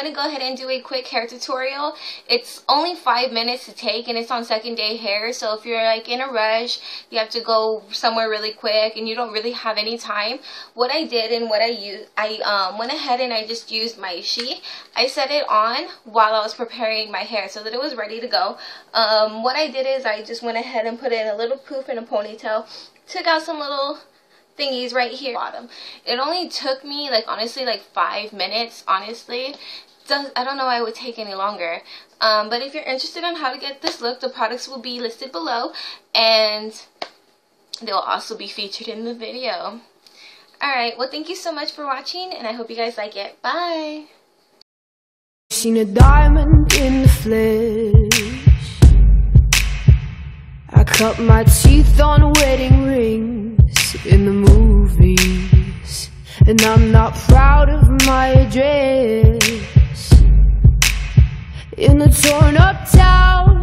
I'm going to go ahead and do a quick hair tutorial. It's only five minutes to take and it's on second day hair. So if you're like in a rush, you have to go somewhere really quick and you don't really have any time. What I did and what I used, I um, went ahead and I just used my sheet. I set it on while I was preparing my hair so that it was ready to go. Um, what I did is I just went ahead and put in a little poof and a ponytail. Took out some little thingies right here bottom it only took me like honestly like five minutes honestly does, I don't know why it would take any longer. Um, but if you're interested in how to get this look, the products will be listed below. And they will also be featured in the video. Alright, well thank you so much for watching. And I hope you guys like it. Bye! Seen a diamond in the flesh I cut my teeth on wedding rings in the movies And I'm not proud of my address in a torn up town.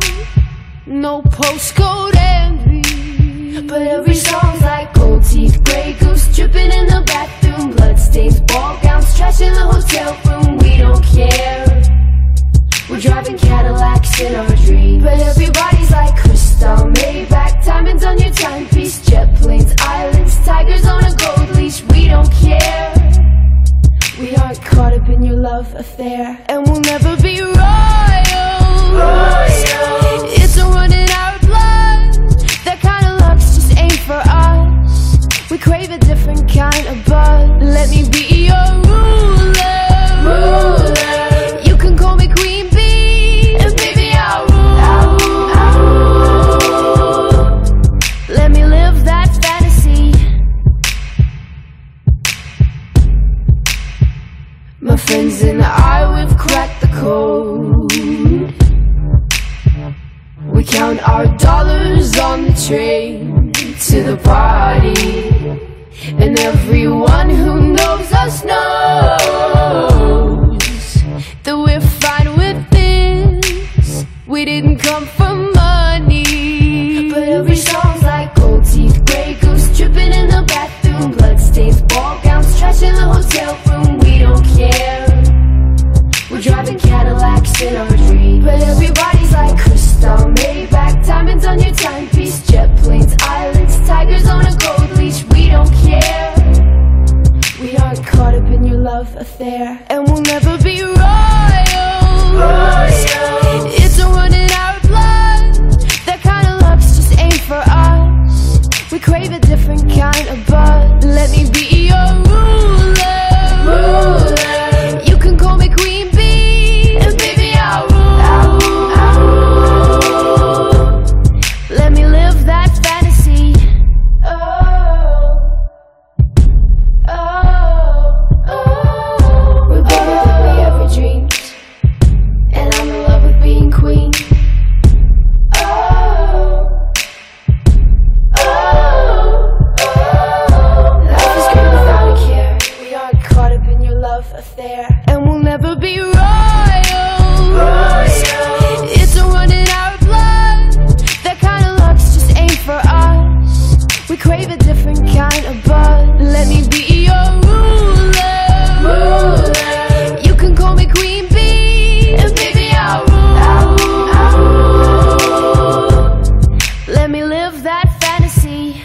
No postcode envy. But every song's like gold teeth Grey goose dripping in the bathroom. Bloodstains, ball gowns, trash in the hotel room. We don't care. We're driving Cadillacs in our dreams. But everybody's like Cristal Maybach Diamonds on your timepiece Jet planes, islands, tigers on a gold leash. We don't care. We aren't caught up in your love affair And we'll never Friends and I, we've cracked the code. We count our dollars on the train to the party. And everyone who knows us knows That we're fine with this. We didn't come for money. But every song's like gold teeth, grey goose Dripping in the bathroom, bloodstains, ball gowns Trash in the hotel in our dreams But everybody's like Cristal Maybach Diamonds on your timepiece Jet planes, islands, tigers on a gold leash. We don't care. We aren't caught up in your love affair dreamed And I'm in love with being queen. Oh. Oh, oh. Life is great without a care. We aren't caught up in your love affair. And we'll never be live that fantasy.